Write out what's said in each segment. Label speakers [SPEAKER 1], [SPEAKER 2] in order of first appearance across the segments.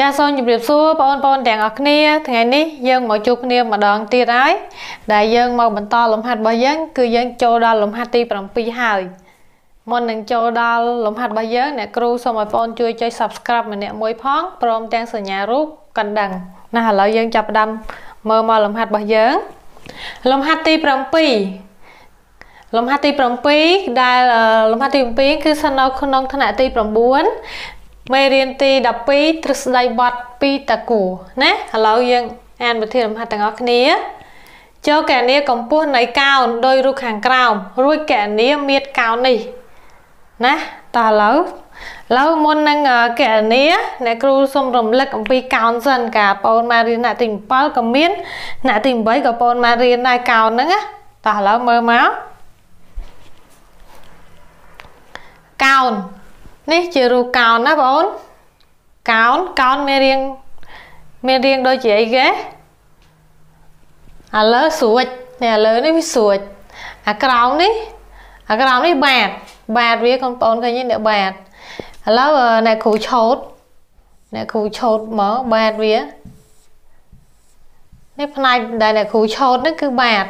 [SPEAKER 1] ចាសូមជម្រាបសួរបងប្អូនទាំងអស់គ្នាថ្ងៃនេះយើងមកជួបគ្នាម្ដងទៀតហើយដែលយើងមកបន្តលំហាត់របស់យើងគឺយើងចូលដល់លំហាត់ទី7ហើយមុននឹងចូលដល់លំហាត់របស់យើងអ្នកគ្រូសូមឲ្យបងជួយចុច Subscribe ម្នាក់មួយផងព្រមទាំងសញ្ញារូបកណ្ដឹងណាឥឡូវយើងចាប់ផ្ដើមមើលមកលំហាត់របស់យើងលំហាត់ទី7លំហាត់ទី7ដែលលំហាត់ទី7គឺស្ថិតនៅក្នុងថ្នាក់ទី9 មេរៀនទី12ទ្រឹស្ដីបទពីតាគូណាឥឡូវយើងអានវិធីលំហាត់ទាំងអស់គ្នាចូលកណនីកម្ពស់នៃកោណដោយរូបខាងក្រោមរួចកណនីមៀតកោណនេះណាតើឥឡូវឥឡូវមុននឹងកណនីអ្នកគ្រូសូមរំលឹកអំពីកោណសិនកាបងមករៀនថ្នាក់ទី7ក៏មានថ្នាក់ទី8ក៏បងមករៀនដែរកោណហ្នឹងណាតើឥឡូវមើលមកកោណ នេះជារូបកោណណាបងអូនកោណកោណមានរាងមានរាងដូចជាអីគេឥឡូវស្រួចនេះឥឡូវនេះវាស្រួចអាក្រោមនេះអាក្រោមនេះបាតបាតវាកូនប្អូនឃើញទេអ្នកបាតឥឡូវអ្នកគ្រូឆោតអ្នកគ្រូឆោតមកបាតវានេះផ្នែកដែលអ្នកគ្រូឆោតនេះគឺបាត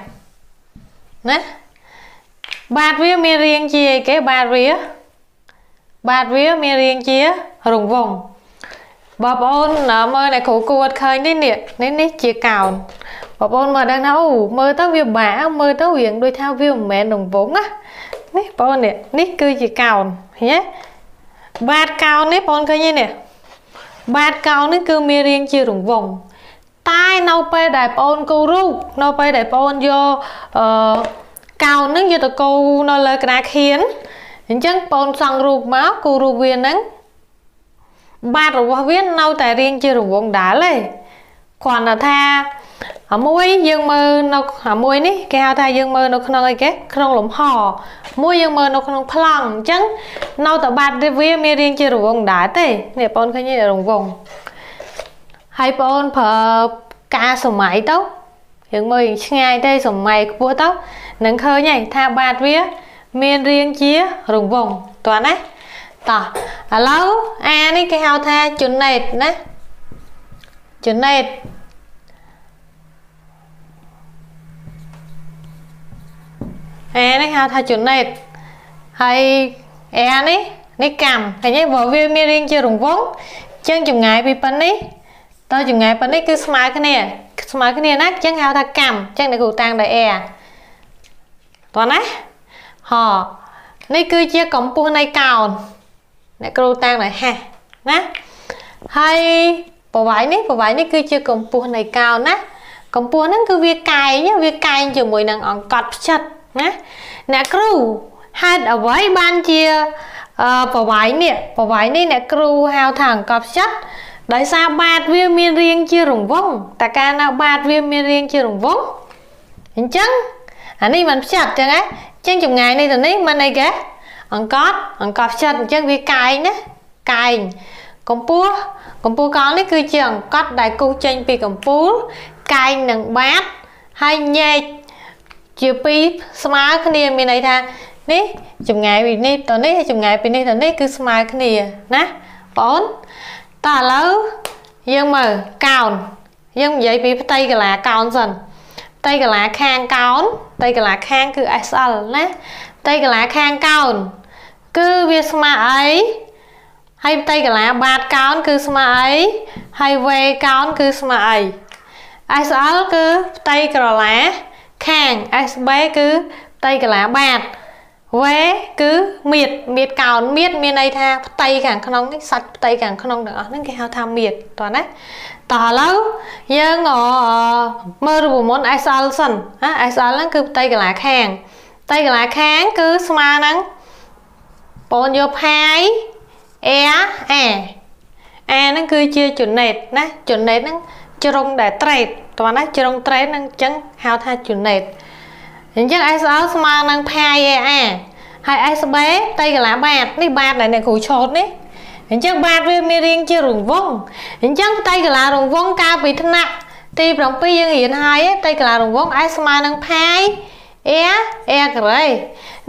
[SPEAKER 1] ណាបាតវាមានរាងជាអីគេបាតវា បាទវាមានរាងជារង្វង់បងប្អូនមើលអ្នកគ្រូគួតឃើញនេះនេះនេះនេះជាកោណបងប្អូនមើលដឹងថាអូមើលទៅវាបាក់មើលទៅរៀងដូចថាវាមិនមែនរង្វង់ណានេះបងប្អូននេះនេះគឺជាកោណឃើញទេបាតកោណនេះបងប្អូនឃើញទេនេះបាតកោណនេះគឺមានរាងជារង្វង់តែនៅពេលដែលបងប្អូនគូរូបនៅពេលដែលបងប្អូនយកអឺកោណនឹងយកទៅគូនៅលើក្តារខៀន អញ្ចឹងបងសង់រូបមកគូរូបវាហ្នឹងបាតរបស់វានៅតែរៀងជារង្វង់ដែរទេគ្រាន់តែថាអាមួយយើងមើលនៅអាមួយនេះគេហៅថាយើងមើលនៅក្នុងអីគេក្នុងលំហមួយយើងមើលនៅក្នុងប្លង់អញ្ចឹងនៅតែបាតវាមានរាងជារង្វង់ដែរទេនេះបងឃើញរង្វង់ហើយបងប្រើការសម័យទៅយើងមើលឆ្ងាយទេសម័យខ្ពស់ទៅនឹងឃើញហើយថាបាតវា មានរាងជារង្វង់តោះណាតោះឥឡូវអានេះគេហៅថាចំណេតណាចំណេតអានេះហៅថាចំណេតហើយអានេះនេះកម្មឃើញទេបើវាមានរាងជារង្វង់ចឹងចម្ងាយពីប៉ុណ្នេះតើចម្ងាយប៉ុណ្នេះគឺស្មើគ្នាស្មើគ្នាណាចឹងហៅថាកម្មចឹងអ្នកគ្រូតាំងដោយ air តោះណា ហនេះគឺជាកម្ពស់នៃកោណអ្នកគ្រូតាំងដោយហេះណាហើយប្រវាយនេះប្រវាយនេះគឺជាកម្ពស់នៃកោណណាកម្ពស់ហ្នឹងគឺវាកែងវាកែងជាមួយនឹងអង្កត់ផ្ចិតណាអ្នកគ្រូហេតុអ្វីបានជាអឺប្រវាយនេះប្រវាយនេះអ្នកគ្រូហៅថាអង្កត់ផ្ចិតដោយសារបាតវាមានរាងជារង្វង់តែកាលណាបាតវាមានរាងជារង្វង់អញ្ចឹងអានេះមិនផ្ចិតអញ្ចឹងហ៎ ចឹងចម្ងាយនេះទៅនេះមិនអីគេអង្កត់អង្កត់ផ្ចិតអញ្ចឹងវាកែងណាកែងកម្ពស់កម្ពស់កោណនេះគឺជាអង្កត់ដែលគូសចេញពីកម្ពូលកែងនឹងបាតហើយញែកជាពីរស្មើគ្នាមានន័យថានេះចម្ងាយពីនេះទៅនេះចម្ងាយពីនេះទៅនេះគឺស្មើគ្នាណាបងតើឥឡូវយើងមើលកោណយើងនិយាយពីផ្ទៃកលាកោណសិន ផ្ទៃកលាខាងកោណផ្ទៃកលាខាងគឺ SL ណាផ្ទៃកលាខាងកោណគឺវាស្មើអីហើយផ្ទៃកលាបាតកោណគឺស្មើអីហើយវេកោណគឺស្មើអី SL គឺផ្ទៃក្រឡាខាង SB គឺផ្ទៃកលាបាត វេគឺមៀតមៀតកោណមៀតមានន័យថាផ្ទៃខាងក្នុងនេះសាច់ផ្ទៃខាងក្នុងទាំងអស់ហ្នឹងគេហៅថាមៀតតោះណាតោះឥឡូវយើងមើលរូបមន្ត SL សិនណា SL ហ្នឹងគឺផ្ទៃកន្លាខាងផ្ទៃកន្លាខាងគឺស្មើនឹងបងយកផាយ air a a ហ្នឹងគឺជាចំណេតណាចំណេតហ្នឹងជ្រុងដែលត្រេតតោះណាជ្រុងត្រេតហ្នឹងអញ្ចឹងហៅថាចំណេត អញ្ចឹង SL ស្មើនឹងផាយ air ហើយ SB ផ្ទៃកន្លាបាតនេះបាតដែលអ្នកគ្រូឆោតនេះអញ្ចឹងបាតវាមានរាងជារង្វង់អញ្ចឹងផ្ទៃកលារង្វង់កាលពីថ្នាក់ទី7យើងរៀនហើយផ្ទៃកលារង្វង់ S ស្មើនឹងផាយ A A ការ៉េ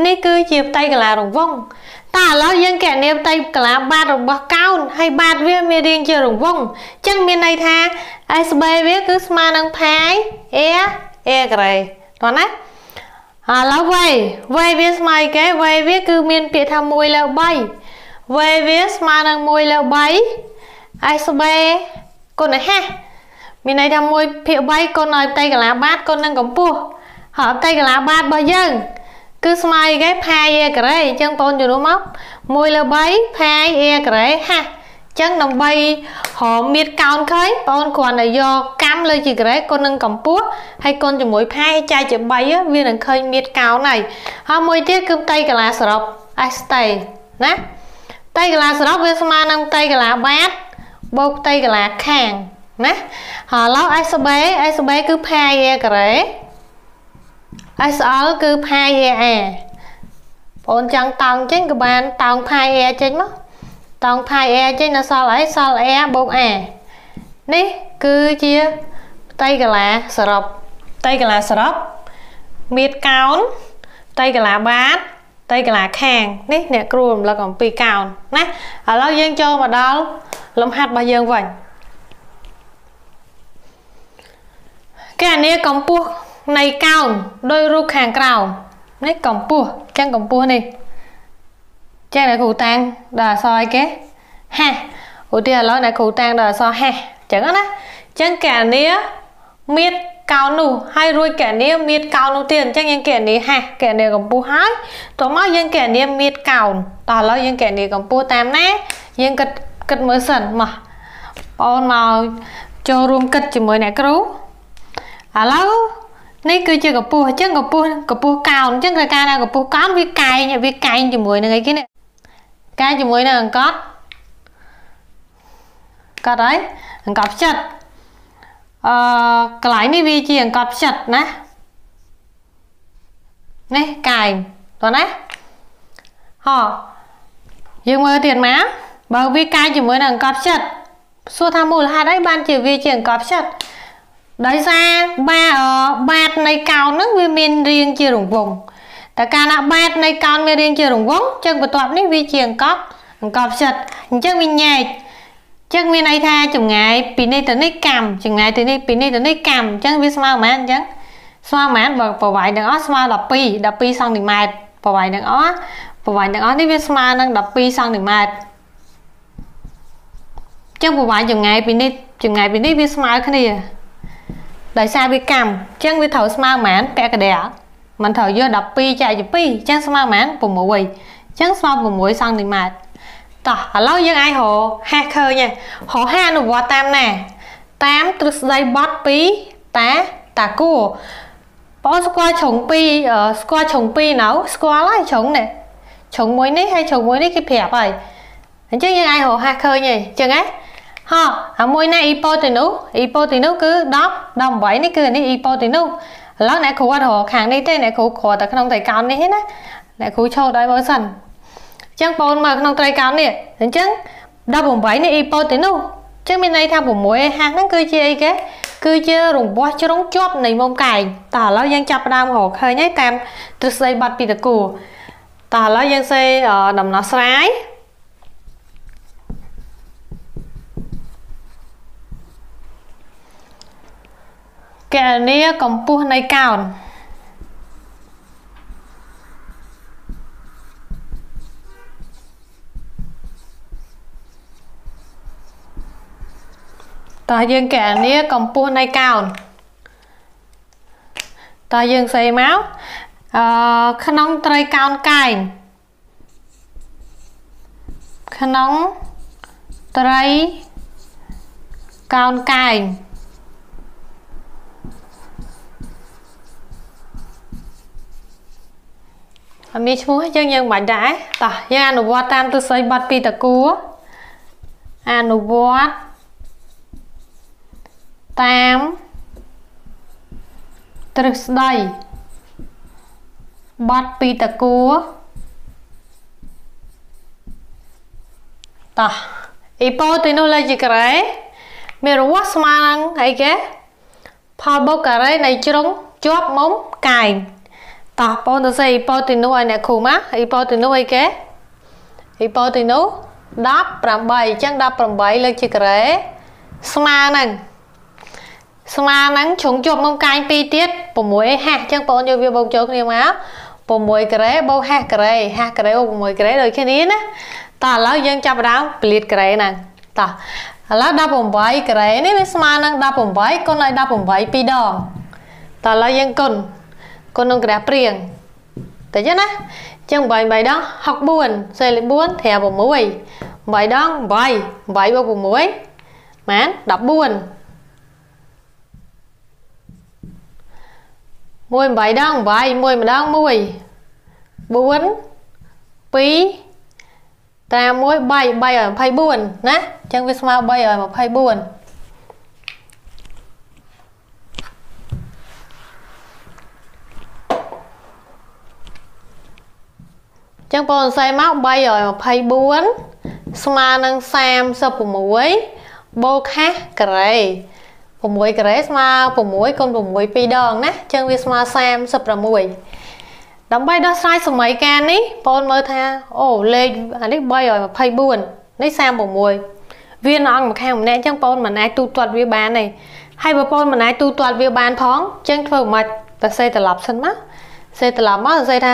[SPEAKER 1] នេះគឺជាផ្ទៃកលារង្វង់តឥឡូវយើងកណនាផ្ទៃកលាបាតរបស់កោណហើយបាតវាមានរាងជារង្វង់អញ្ចឹងមានន័យថា SB វាគឺស្មើនឹងផាយ A A ការ៉េតោះណា ឥឡូវ y y វាស្មើគេ y វាគឺមានពាក្យថា1លើ3 y វាស្មើនឹង1លើ3 SB គុណហេះមានន័យថា1ភាគ3គុណឲ្យផ្ទៃកលាបាតគុណនឹងកម្ពស់ហើយផ្ទៃកលាបាតរបស់យើង គឺស្មើគេផាយ a ការ៉េអញ្ចឹងបងជំនួសមក1លើ3ផាយ a ការ៉េហា ចឹងដើម្បីរមមៀតកោនឃើញបងគ្រាន់តែយកកម្មលើជាការ៉េគុណនឹងកម្ពស់ហើយគុណជាមួយផាយចែកជា3វានឹងឃើញមៀតកោនហើយហើយមួយទៀតគឺផ្ទៃកលាសរុបអេសតេណាផ្ទៃកលាសរុបវាស្មើនឹងផ្ទៃកលាបាតបូកផ្ទៃកលាខាងណាហើយឡូវ SB SB គឺផាយ a ការ៉េ SL គឺផាយ AA បងចង់តោងចេញក៏បានតោងផាយ A ចេញមក តោងផាយ A ចេញនៅសល់អីសល់ A បូក A នេះគឺជាផ្ទៃកលាសរុបផ្ទៃកលាសរុបមៀតកោនផ្ទៃកលាបាតផ្ទៃកលាខាងនេះអ្នកគ្រូរំលឹកអំពីកោនណាឥឡូវយើងចូលមកដល់លំហាត់របស់យើងវិញកណនីកម្ពស់នៃកោណដោយរូបខាងក្រោមនេះកម្ពស់ចឹងកម្ពស់នេះ ចឹងអ្នកគ្រូតាំងដល់អក្សរអីគេហាឧទាហរណ៍ឥឡូវអ្នកគ្រូតាំងដល់អក្សរហាចឹងណាចឹងកណនីមៀតកោណនោះហើយរួចកណនីមៀតកោណនោះទៀតអញ្ចឹងយើងកណនីហាកណនីកម្ពស់ហើយតោះមកយើងកណនីមៀតកោណតោះឥឡូវយើងកណនីកម្ពស់តាមណាយើងគិតគិតមើលសិនមកបងមកចូលរួមគិតជាមួយអ្នកគ្រូឥឡូវនេះគឺជាកម្ពស់អញ្ចឹងកម្ពស់កម្ពស់កោណអញ្ចឹងត្រូវការថាកម្ពស់កោណវាកែងវាកែងជាមួយនឹងអីគេនេះ កែងជាមួយនឹងអង្កត់កត់ហើយអង្កត់ផ្ចិតអឺកន្លែងនេះវាជាអង្កត់ផ្ចិតណានេះកែងតោះណាហោយើងមើលទៀតមកបើវាកែងជាមួយនឹងអង្កត់ផ្ចិតសួរថាមូលហេតុអីបានជាវាជាអង្កត់ផ្ចិតដោយសារបាបាតនៃកោណហ្នឹងវាមានរាងជារង្វង់ តែកាលណាបាតនៃកោណមានរាងជារង្វង់ចឹងបន្ទាប់នេះវាជាអង្កត់អង្កត់ផ្ចិតអញ្ចឹងវាញែកចឹងមានន័យថាចម្ងាយពីនេះទៅនេះកម្មចម្ងាយទៅនេះពីនេះទៅនេះកម្មអញ្ចឹងវាស្មើប៉ុន្មានអញ្ចឹងស្មើប៉ុន្មានបើប្រវែងទាំងអស់ស្មើ12 12សង់ទីម៉ែត្រប្រវែងទាំងអស់ប្រវែងទាំងអស់នេះវាស្មើនឹង12សង់ទីម៉ែត្រចឹងប្រវែងចម្ងាយពីនេះចម្ងាយពីនេះវាស្មើគ្នាដោយសារវាកម្មអញ្ចឹងវាត្រូវស្មើប៉ុន្មានពាក់កណ្ដាល มันត្រូវយក12ចែកជា2អញ្ចឹងស្មើប៉ុន្មាន6អញ្ចឹងស្មើ6សង់ទីម៉ែត្រតោះឥឡូវយើងអាចរកហាស់ឃើញហើយរកហាស់អនុវត្តតាមណា តាមទ្រឹស្ដីបត់ពីតាតាគួរបងស្គាល់ជ្រុង2ស្គាល់ជ្រុង2នៅស្គាល់ហើយជ្រុងនេះជ្រុងមួយនេះហើយជ្រុងមួយនេះគេប្រាប់ហើយអញ្ចឹងយើងអាចរកហាស់ឃើញហីអញ្ចឹងណាហោះអាមួយនេះ hypotenuse hypotenuse គឺ10 18នេះគឺនេះ hypotenuse ឥឡូវអ្នកគ្រូអត់រកខាងនេះទេអ្នកគ្រូគ្រាន់តែក្នុងត្រីកោណនេះណាអ្នកគ្រូឆោតឲ្យមើលសិនអញ្ចឹងបងមើលក្នុងត្រីកោណនេះអញ្ចឹង18នេះ hypotenuse ចឹងមានន័យថា6ហាស់ហ្នឹងគឺជាអីគេគឺជារង្វាស់ជ្រុងជាប់នៃមុំកែងតោះឥឡូវយើងចាប់ផ្ដើមរកឃើញហើយតាមទ្រឹស្ដីបត់ពីតកូតោះឥឡូវយើងសេដំណោះស្រាយ កណនីកម្ពស់នៃកោណតើយើងកណនីកម្ពស់នៃកោណតើយើងស្អីមកអឺក្នុងត្រីកោណកែងក្នុងត្រីកោណកែង អត់មានឈ្មោះយើងយើងមិនដែរតោះយើងអនុវត្តតាមទស្សនីយប័ណ្ណពីតកួអនុវត្តតាមទ្រឹស្ដីប័ណ្ណពីតកួតោះអ៊ីប៉ូទីនោះលេខការ៉េមានរង្វាស់ស្មើនឹងអីគេផលបូកការ៉េនៃជ្រុងជាប់មុំកែង តោះបងទៅសេអ៊ីប៉ូទីនូឲ្យអ្នកគ្រូមកអ៊ីប៉ូទីនូអីគេអ៊ីប៉ូទីនូ18អញ្ចឹង18លើកជាការ៉េស្មើនឹងស្មើនឹងជ្រុងជាប់មុខកាយ2ទៀត6ហាស់អញ្ចឹងបងយកវាបូកចូលគ្នាមក6ការ៉េបូកហាស់ការ៉េហាស់ការ៉េ6ការ៉េដូចគ្នាណាតោះឥឡូវយើងចាប់ដើមពលិតការ៉េហ្នឹងតោះឥឡូវ18ការ៉េនេះវាស្មើនឹង18គុណឲ្យ18ពីរដងតោះឥឡូវយើងគុណ18 con nông cả priêng tới chứ nè chẳng bảy bảy đó học buồn xe lên buồn theo bộ mũi bảy đó bảy bảy bộ mũi mán đọc buồn mùi bảy đó bảy mùi mà đó mùi buồn pí ta mùi bảy bảy ở 24 nè chẳng biết sao bảy ở 24 ចឹងបងសរសេរមក3ឲ្យ24ស្មើនឹង36បូកហាស់ការ៉េ6ការ៉េស្មើ6គុណ6 2ដងណាចឹងវាស្មើ36ដើម្បីដោះស្រាយសម័យកាលនេះបងមើលថាអូលេខអានេះ3ឲ្យ24នេះ36វានៅអង្គម្ខាងម្នាក់អញ្ចឹងបងមិនអាចទូទាត់វាបានទេហើយបើបងមិនអាចទូទាត់វាបានផងអញ្ចឹងធ្វើមិនតែសេត្រឡប់សិនមកសេត្រឡប់មកសរសេរថា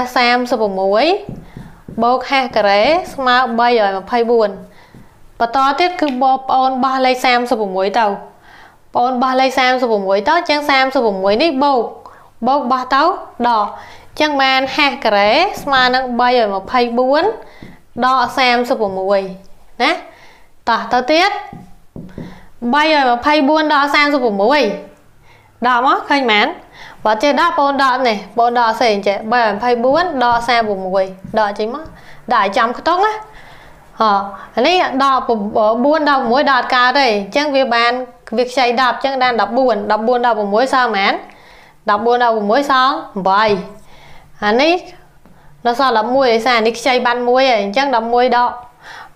[SPEAKER 1] 36 បូកហាស់ការ៉េស្មើ3ឲ្យ24បន្តទៀតគឺបងប្អូនបោះលេខ36ទៅបងបោះលេខ36ទៅអញ្ចឹង36នេះបូកបូកបោះទៅដកចឹងបានហាស់ការ៉េស្មើនឹង3ឲ្យ24ដក36ណាតោះទៅទៀត3ឲ្យ24ដក36ដកមកឃើញមែន បើចេះដកបងដកនេះបងដកផ្សេងចេះ3ឲ្យ24ដក36ដកចេញមកដាក់ឲ្យចំខ្ទង់ណាហ៎អានេះដក4ដល់6ដកកើតទេអញ្ចឹងវាបានវាខ្ចី10អញ្ចឹងបាន14 14ដល់6សល់មែន14ដល់6សល់8អានេះនៅសល់11ឯសារនេះខ្ចីបាន1ហើយអញ្ចឹង11ដក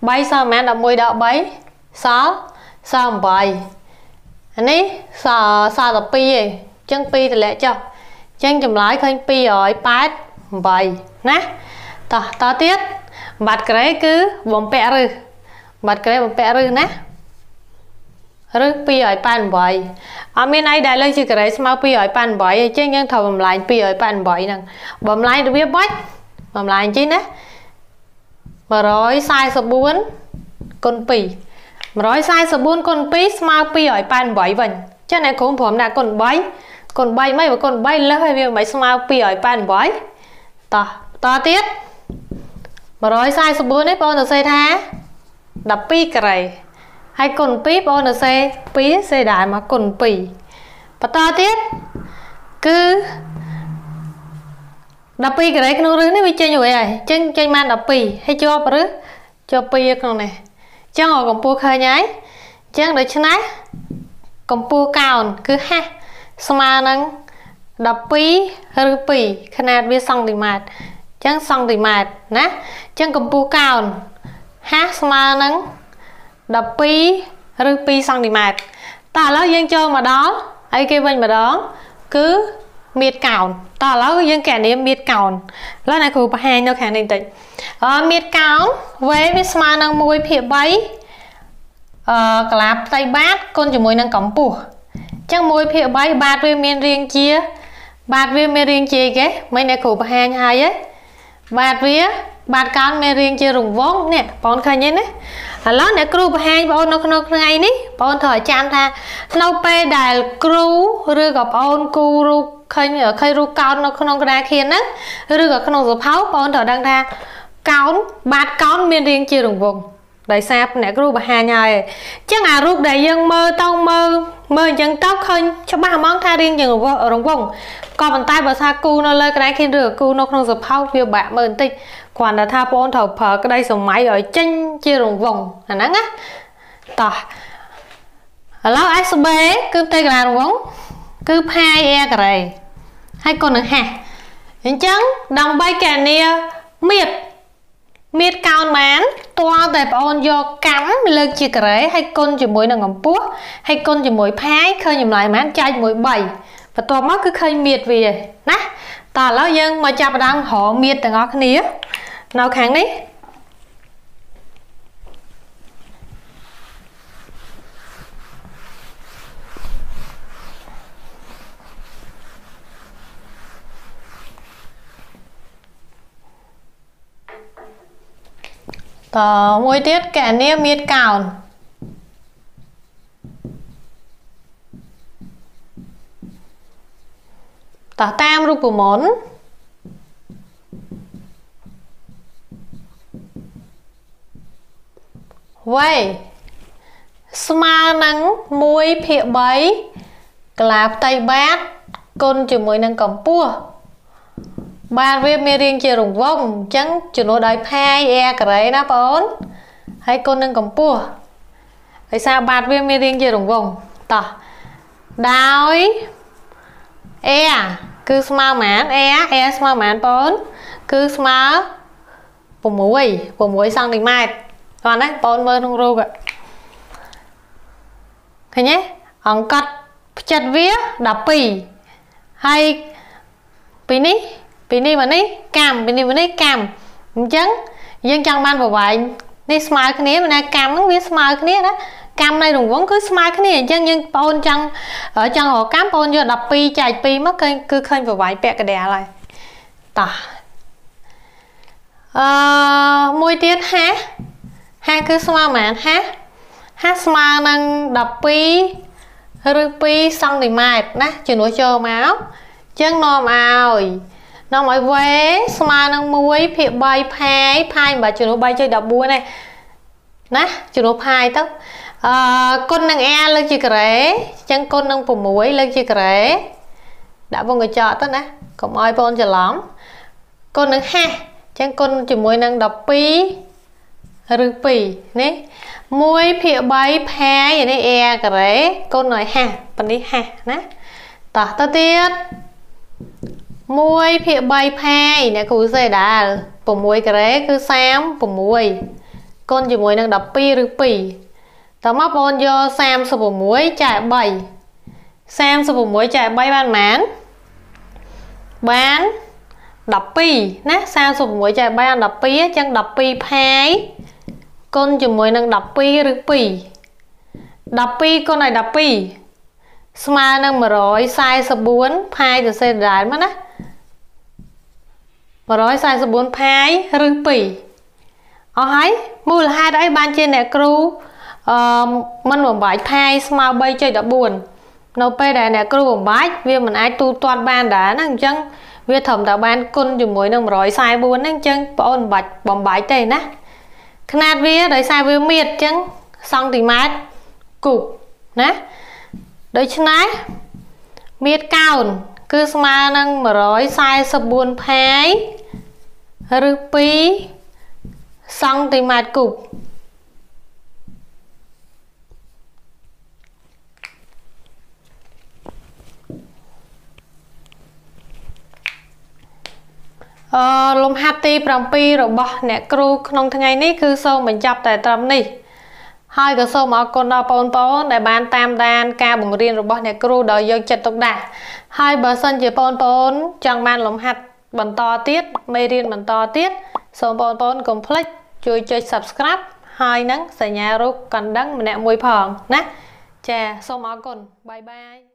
[SPEAKER 1] 3សល់ប៉ុន្មាន11ដក3សល់សល់8អានេះសល់សល់12ឯងអញ្ចឹង2តម្លាក់ចុះអញ្ចឹងចម្លើយឃើញ288ណាតោះតទៀតបាត់ក្រេគឺបំពាក់រឹសបាត់ក្រេបំពាក់រឹសណាឬ288អត់មានអីដែលលើជាការ៉េស្មើ288អញ្ចឹងយើងត្រូវបំលែង288ហ្នឹងបំលែងរបៀបបាច់បំលែងជិះណា144គុណ2 144គុណ2ស្មើ288វិញចឹងអ្នកគ្រូព្រមដាក់គុណ3 គុណ3មិនបើគុណ3លើសហើយវាមិនស្មើ288តោះតទៀត144នេះបងទៅសេថា12ការ៉េហើយគុណ2បងនៅសេ2សេដែរមកគុណ2បន្តទៀតគឺ12ការ៉េក្នុងរឹសនេះវាចេញរួចហើយអញ្ចឹងចេញបាន12ហើយជាប់រឹសជាប់2ក្នុងនេះអញ្ចឹងឲ្យកម្ពស់ឃើញហើយអញ្ចឹងដូច្នេះកម្ពស់កោណគឺហាស់ ស្មើនឹង12ឬ2ຂະຫນາດវាសង់ទីម៉ែត្រអញ្ចឹងសង់ទីម៉ែត្រណាអញ្ចឹងកម្ពស់កោណហាស់ស្មើនឹង12ឬ2សង់ទីម៉ែត្រតើឥឡូវយើងចូលមកដល់អីគេវិញម្ដងគឺមៀតកោណតើឥឡូវយើងកណនាមៀតកោណឥឡូវអ្នកគ្រូបង្ហាញនៅខាងនេះបន្តិចអឺមៀតកោណវេវាស្មើនឹង1ភាគ3អឺកលាផ្ទៃបាតគុណជាមួយនឹងកម្ពស់អញ្ ចឹង1ភាគ3បាតវាមានរាងជា បាតវាមានរាងជាអីគេមិនអ្នកគ្រូបង្ហាញហើយហ៎បាតវា បាតកោណមានរាងជារង្វង់នេះបងឃើញទេណាឥឡូវអ្នកគ្រូបង្ហាញបងនៅក្នុងថ្ងៃនេះបងត្រូវឲ្យចាំថានៅពេលដែលគ្រូឬក៏បងគូរូបឃើញឃើញរូបកោណនៅក្នុងក្តារខៀនហ្នឹងឬក៏ក្នុងសភៅបងត្រូវដឹងថាកោណបាតកោណមានរាងជារង្វង់ដោយសារអ្នកគ្រូបង្ហាញហើយអញ្ចឹងអារូបដែលយើងមើលទៅមើល មើលអញ្ចឹងទៅឃើញច្បាស់ហ្មងថារៀងជារង្វង់ក៏ប៉ុន្តែបើថាគូនៅលើក្តារខៀនឬគូនៅក្នុងសភៅវាបាក់មើលបន្តិចគ្រាន់តែថាបងត្រូវប្រើក្តីសម័យឲ្យចេញជារង្វង់អាហ្នឹងណាតោះឥឡូវ SB គឺផ្ទៃកណ្ដាលរង្វង់គឺផាយ a ការ៉េហើយគុណនឹងហាស់អញ្ចឹងដើម្បីកណនាមៀតមៀតកោណបាន តើតែបងអូនយកកម្មលើកជាការ៉េហើយគុណជាមួយនឹងកម្ពស់ហើយគុណជាមួយផាយឃើញចម្លើយបានចែកមួយ3បន្ទាប់មកគឺឃើញមៀតវាណាតើឥឡូវយើងមកចាប់ផ្ដើមរកមៀតទាំងអស់គ្នានៅខាងនេះ មួយទៀតកញ្ញាមៀតកោនតោះតាមរូបមន្តវ៉េស្មើនឹង1ភាគ3កលាផ្ទៃបាតគុណជាមួយនឹងកម្ពស់ បាទវាមានរាងជារង្វង់អញ្ចឹងជំនួសដោយផាយ a ការ៉េណាបងអូនហើយគុណនឹងកម្ពស់ដោយសារបាទវាមានរាងជារង្វង់តោះដោយ a គឺស្មើប៉ុន្មាន a a ស្មើប៉ុន្មានបងអូនគឺស្មើ6 6សង់ទីម៉ែត្រតោះណាបងអូនមើលក្នុងរូបឃើញទេអង្កត់ផ្ចិតវា12ហើយពីនេះ ពីនេះមកនេះកម្មពីនេះមកនេះកម្មអញ្ចឹងយើងចង់បានប្រវែងនេះស្មើគ្នាមិនណាកម្មហ្នឹងវាស្មើគ្នាណាកម្មនៃរង្វង់គឺស្មើគ្នាអញ្ចឹងយើងបងចង់ចង់រកកម្មបងយក12ចែក2មកគឺគឺឃើញប្រវែងពាក់កណ្ដាលហើយតោះអឺមួយទៀតហាហាគឺស្មើប៉ុន្មានហាហាស្មើនឹង12ឬ2សង់ទីម៉ែត្រណាជំនួសចូលមកអញ្ចឹងនាំឲ្យ នាំឲ្យវេស្មើនឹង1ភាគ3ផាយផាយមិនបាច់ជំនួស3ចុច14ទេណាជំនួសផាយទៅអឺគុណនឹង a លើកជាការ៉េអញ្ចឹងគុណនឹង6លើកជាការ៉េដាក់វងកញ្ចក់ទៅណាកុំឲ្យបងច្រឡំគុណនឹងហាស់អញ្ចឹងគុណជាមួយនឹង12ឬ2នេះ1ភាគ3ផាយនេះ a ការ៉េគុណឲ្យហាស់ប៉នេះហាស់ណាតោះទៅទៀត 1ភាគ3ផាយអ្នកគ្រូសេដាល6ការ៉េគឺ36គុណជាមួយនឹង12ឬ2តោះមកបងយក36ចែក3 36ចែក3បានប៉ុន្មានបាន12ណា36ចែក3បាន12អញ្ចឹង12ផាយគុណជាមួយនឹង12ឬ2 12គុណឲ្យ12ស្មើនឹង144ផាយទៅសេដដែលមកណា 144ផាយឬ2អស់ហើយមូលហេតុអីបានជាអ្នកគ្រូអឺមិនបំបាច់ផាយស្មើ3.14នៅពេលដែលអ្នកគ្រូបំបាច់វាមិនអាចទូទាត់បានដែរណាអញ្ចឹងវាត្រឹមតែបានគុណជាមួយនឹង144ហ្នឹងអញ្ចឹងបងអូនបំបាច់បំបាច់ទេណាຂະຫນາດវាដោយសារវាមៀតអញ្ចឹងសង់ទីម៉ែត្រគូបណាដូច្នេះមៀតកោន គឺស្មើនឹង144ផាយឬ2សង់ទីម៉ែត្រគូបអឺលំហាត់ទី7របស់អ្នកគ្រូក្នុងថ្ងៃនេះគឺសូមបញ្ចប់តែត្រឹមនេះ ហើយក៏សូមអរគុណដល់បងប្អូនដែលបានតាមដានការបង្រៀនរបស់អ្នកគ្រូដោយយកចិត្តទុកដាក់ហើយបើសិនជាបងប្អូនចង់បានលំហាត់បន្តទៀតមេរៀនបន្តទៀតសូមបងប្អូនកុំភ្លេចជួយចុច Subscribe ហើយនឹងសញ្ញារូបកណ្ដឹងម្នាក់មួយផងណាចាសូមអរគុណបាយបាយ